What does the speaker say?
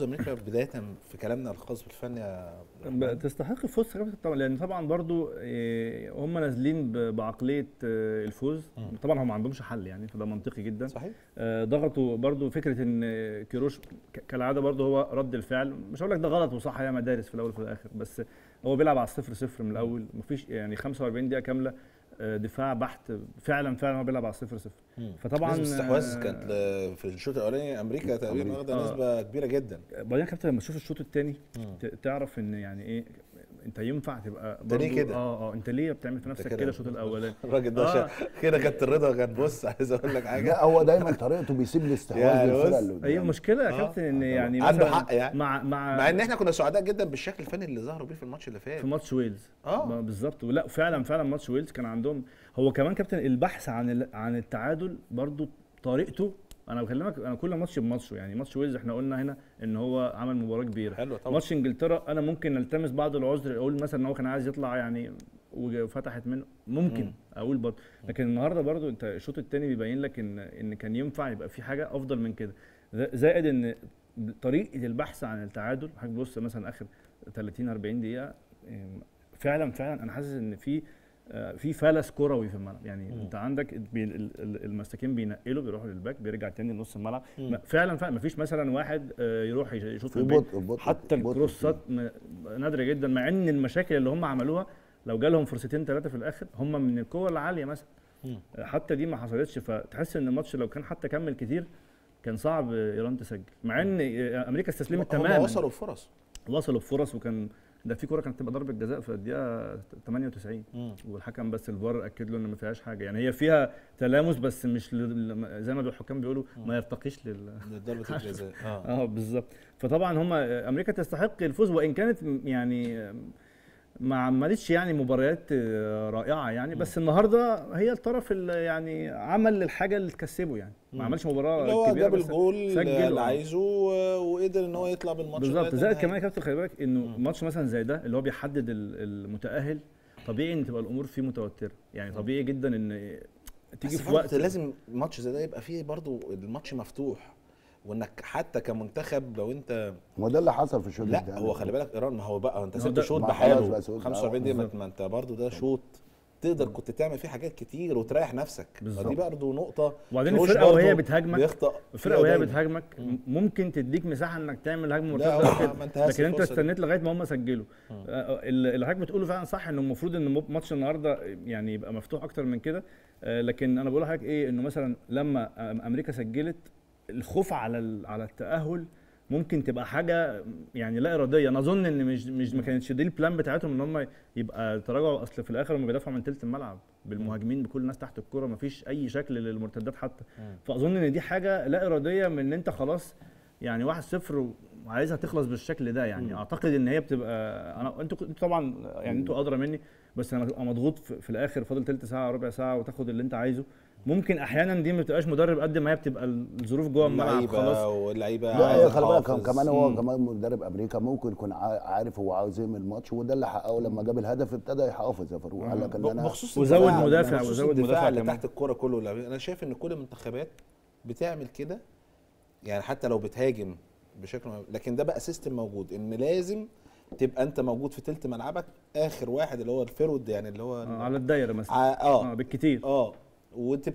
أمريكا بداية في كلامنا الخاص بالفن يا تستحق الفوز طبعا لأن طبعا برضو إيه، هم نازلين بعقلية آه، الفوز. طبعا هم ما عندهمش حل يعني فده منطقي جدا. صحيح. آه، ضغطوا برضو فكرة إن كيروش كالعادة برضو هو رد الفعل. مش هقول لك ده غلط وصح هي مدارس في الأول وفي الآخر بس هو بيلعب على الصفر صفر من الأول. مفيش يعني 45 دقيقة كاملة آه، دفاع بحت فعلا فعلا هو بيلعب على الصفر صفر فطبعا نسبه الاستحواذ آه، كانت في الشوط الأولاني أمريكا تقريبا أمريكا. واخدة آه. نسبة كبيرة جدا بعدين كابتن لما تشوف الشوط الثاني. تعرف إن يعني إيه انت ينفع تبقى أنت ليه كده؟ آه آه انت ليه بتعمل في نفسك كده الشوط الأولاني؟ الراجل ده آه. كده كانت الرضا كان بص عايز أقول لك حاجة. لا هو دايما طريقته بيسيب الاستحواذ يعني للفرقة اللي قدام هي مشكلة يا آه. كابتن إن يعني عنده حق يعني. مع مع مع إن إحنا كنا سعداء جدا بالشكل الفني اللي ظهروا بيه في الماتش اللي فات. في ماتش ويلز. آه. بالظبط. ولا فعلا فعلا ماتش ويلز كان عندهم هو كمان كابتن البحث عن عن التعادل برضو طريقته أنا بكلمك أنا كل ماتش بماتشه يعني ماتش ويلز إحنا قلنا هنا ان هو عمل مباراة كبيرة. حلو طبعا. ماتش انجلترا أنا ممكن التمس بعض العذر أقول مثلا إن هو كان عايز يطلع يعني وفتحت منه ممكن مم. أقول برضه. لكن النهارده برضه انت الشوط الثاني بيبين لك إن إن كان ينفع يبقى في حاجة أفضل من كده. زائد إن طريقة البحث عن التعادل حضرتك بص مثلا آخر 30 40 دقيقة فعلا فعلا أنا حاسس إن في في فلس كروي في الملعب. يعني مم. انت عندك بي- ال- ال- المساكين بينقلوا بيروحوا للباك بيرجع تاني لنص الملعب. مم. فعلا فعلا مفيش مثلا واحد آه، يروح يش- يشوط في في البيت. بطء حتى الكروسات نادرة جدا مع إن المشاكل اللي هم عملوها لو جالهم فرصتين ثلاثة في الآخر هم من القوة العالية مثلا. مم. حتى دي ما حصلتش. فتحس إن الماتش لو كان حتى كمل كتير كان صعب إيران تسجل. مع إن أمريكا استسلمت هم تماما. وصلوا بفرص. وصلوا بفرص وكان ده في كورة كانت تبقى ضربة جزاء في الدقيقة 98 مم. والحكم بس الفار أكد له إن ما فيهاش حاجة. يعني هي فيها تلامس بس مش لل- زي ما الحكام بيقولوا ما يرتقيش لل ضربه الجزاء. آه. آه بالظبط. فطبعا هم أمريكا تستحق الفوز وإن كانت يعني ما عملتش يعني مباريات آه، رائعة يعني بس النهارده هي الطرف اللي يعني عمل الحاجة اللي تكسبه يعني. ما عملش مباراة كبيرة جاب الجول اللي. عايزه وقدر إن هو يطلع بالماتش بالظبط زائد. كمان يا كابتن خلي بالك إنه. ماتش مثلا زي ده اللي هو بيحدد ال- المتأهل طبيعي إن تبقى الأمور فيه متوترة يعني. طبيعي جدا إن تيجي في وقت لازم ماتش زي ده يبقى فيه برضه الماتش مفتوح وإنك حتى كمنتخب لو أنت هو ده اللي حصل في الشوط لا الثاني. هو خلي بالك إيران ما هو بقى أنت سبت ده- شوط بحاله بقى شوط، 45 دقيقة ما- أنت برضه ده شوط تقدر كنت تعمل فيه حاجات كتير وتريح نفسك بالظبط. فدي برضه نقطة وبعدين الفرقة وهي بتهاجمك بيخطأ الفرقة وهي. بتهاجمك مم. ممكن تديك مساحة إنك تعمل هجمة لا مرتده كده لكن أنت دي. استنيت لغاية ما هم سجلوا مم. آه، اللي حضرتك بتقوله فعلا صح إنه المفروض إن مب- ماتش النهارده يعني يبقى مفتوح أكتر من كده آه، لكن أنا بقول لحضرتك إيه إنه مثلا لما أمريكا سجلت الخوف على على التأهل ممكن تبقى حاجة يعني لا إرادية. أنا أظن إن مش مش ما كانتش دي البلان بتاعتهم إن هم يبقى تراجعوا. أصل في الآخر هم بيدافعوا من ثلث الملعب بالمهاجمين بكل الناس تحت الكورة ما فيش أي شكل للمرتدات حتى. فأظن إن دي حاجة لا إرادية من إن أنت خلاص يعني 1-0 وعايزها تخلص بالشكل ده يعني. مم. أعتقد إن هي بتبقى أنا أنتوا طبعا يعني أنتوا أدرى مني بس أنا مضغوط في, في الآخر فاضل تلت ساعة ربع ساعة وتاخد اللي أنت عايزه. ممكن أحيانا دي ما بتبقاش مدرب قد ما هي بتبقى الظروف جوه الملعب خلاص واللعيبة لا خلي بالك. كمان هو. كمان مدرب أمريكا ممكن يكون عا- عارف هو عاوز إيه من الماتش وده اللي حققه لما جاب الهدف ابتدى يحافظ يا فاروق قال لك ان أنا بخصوص وزود مدافع، بخصوص وزود مدافع اللي. تحت الكوره كله. أنا شايف إن كل المنتخبات بتعمل كده يعني حتى لو بتهاجم بشكل لكن ده بقى سيستم موجود إن لازم تبقى أنت موجود في تلت ملعبك آخر واحد اللي هو الفيرود يعني اللي هو آه، على الدايرة مثلا آه آه بالكتير آه o outro é